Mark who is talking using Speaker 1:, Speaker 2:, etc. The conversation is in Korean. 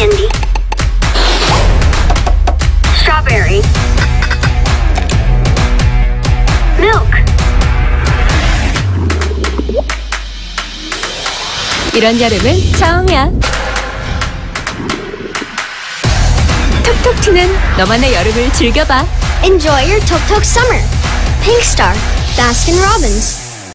Speaker 1: candy. Strawberry. Milk.
Speaker 2: 이런 여름은 처음이야. 톡톡 튀는 너만의 여름을 즐겨봐.
Speaker 3: Enjoy your Tok Tok summer. Pink Star, Baskin Robbins.